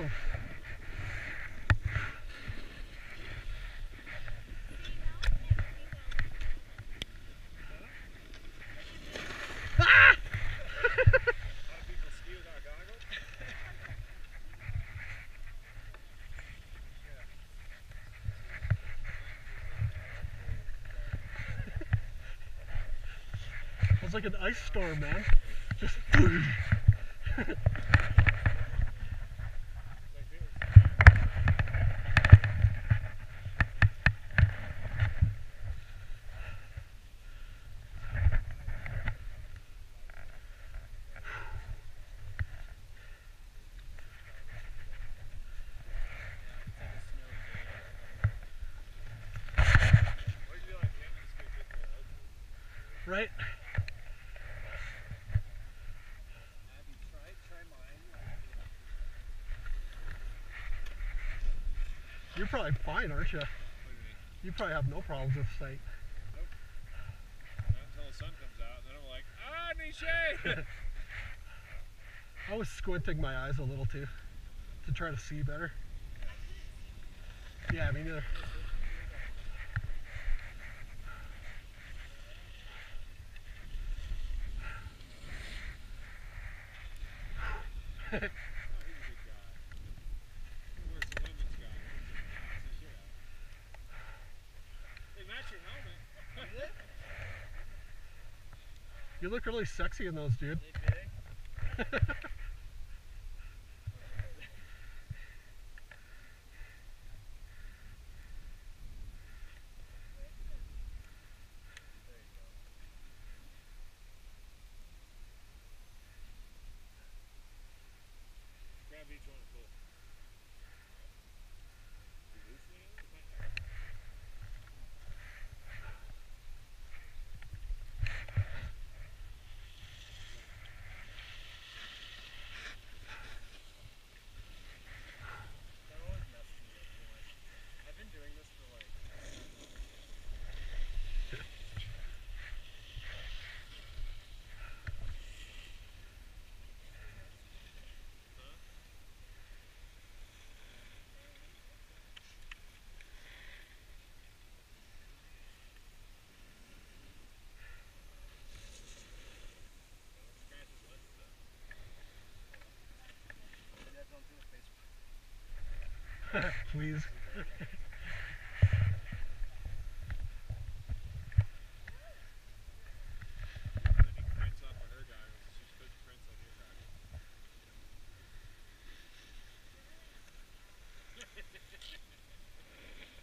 careful. It's like an ice storm, man. Just right? You're probably fine, aren't you? You probably have no problems with sight. Not until the sun comes out, and then I'm like, ah, Niche! I was squinting my eyes a little too to try to see better. Yeah, me neither. oh, he's a good guy. He wears the lemons guy. He should have. They match your helmet. You look really sexy in those, dude. Grab each one and pull. You loosening it? Might not. That always messes me up. I'm like, I've been doing this for like. Scratch his lens though. Yeah, don't do a face. Please. And then he prints off of her goggles. She puts prints on your goggles.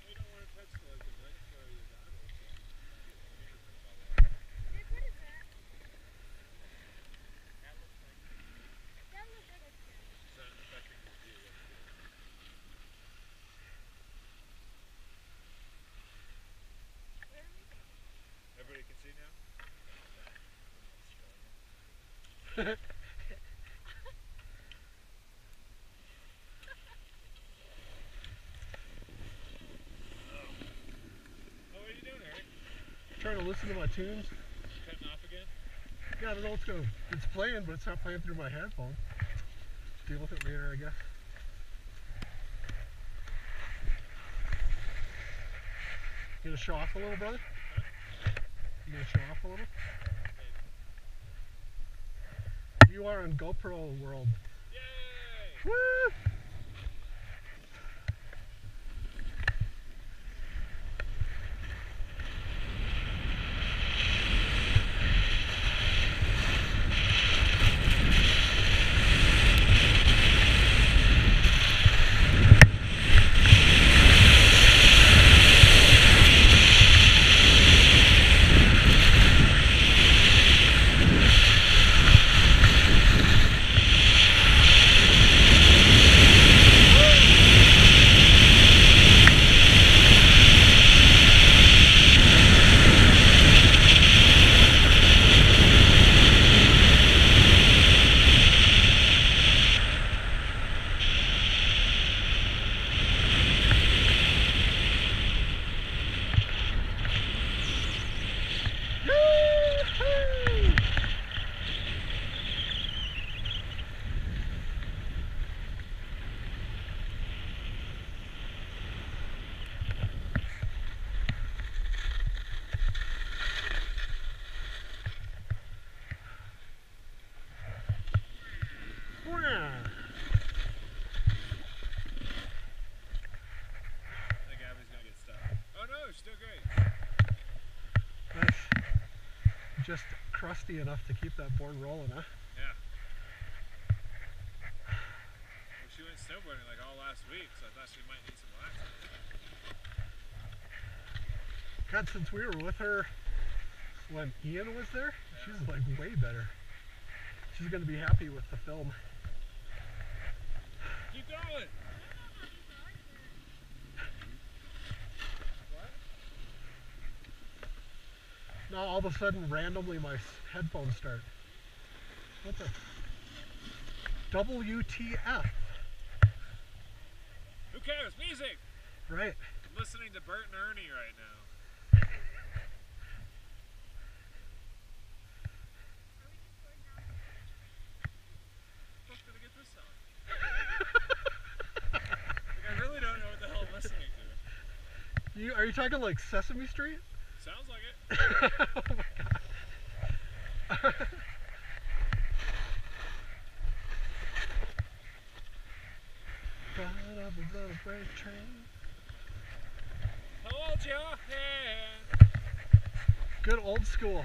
we don't want to touch the, like, the lens or your goggles. So you get fingerprints all over. Nick, what is that? That looks like. That looks like a cat. Is that affecting your view? That's good. Where are we? Everybody can see now? Oh, what are you doing, Irik? Trying to listen to my tunes. Cutting off again? Yeah, I don't know what's going. It's playing, but it's not playing through my headphone. Deal with it later, I guess. You gonna show off a little, brother? You gonna show off a little? You are on GoPro world. Yay! Woo! Just crusty enough to keep that board rolling, huh? Yeah. Well, she went snowboarding like all last week, so I thought she might need some relaxing. God, since we were with her when Ian was there, she's like way better. She's gonna be happy with the film. Keep going. Now all of a sudden, randomly, my headphones start. What the? WTF? Who cares? Music. Right. I'm listening to Bert and Ernie right now. Who's gonna get this song? like, I really don't know what the hell I'm listening to. You are you talking like Sesame Street? Sounds like it. Ride up a little freight train. Hold your hand. Good old school.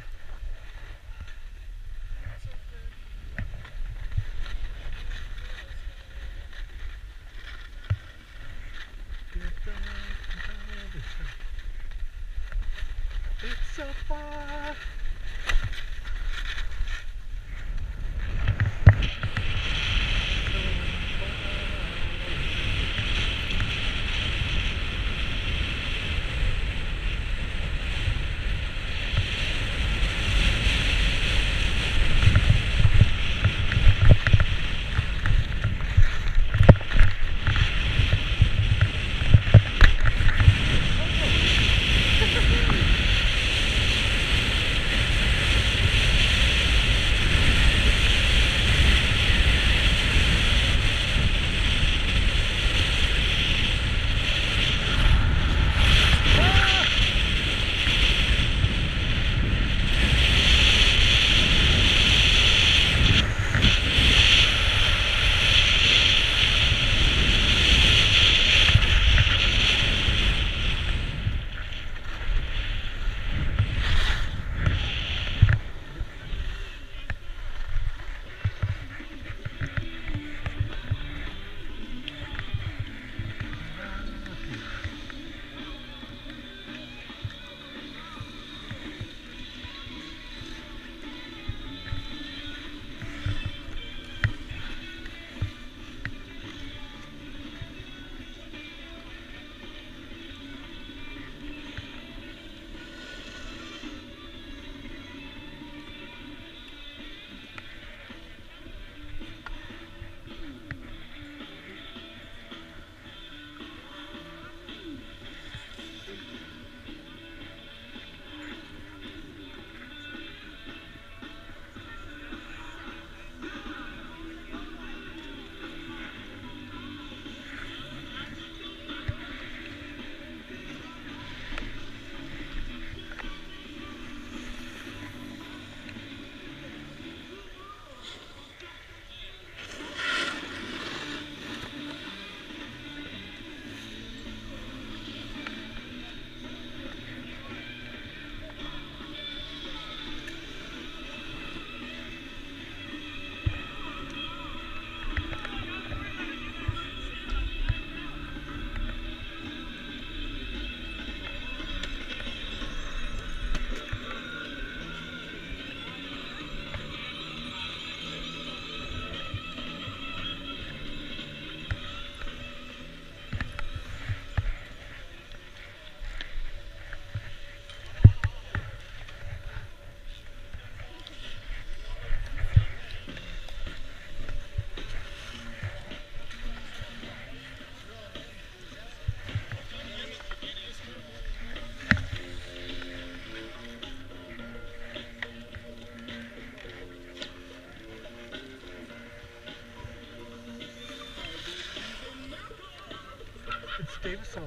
Song.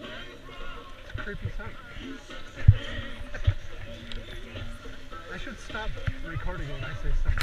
It's a creepy. I should stop recording when I say stuff.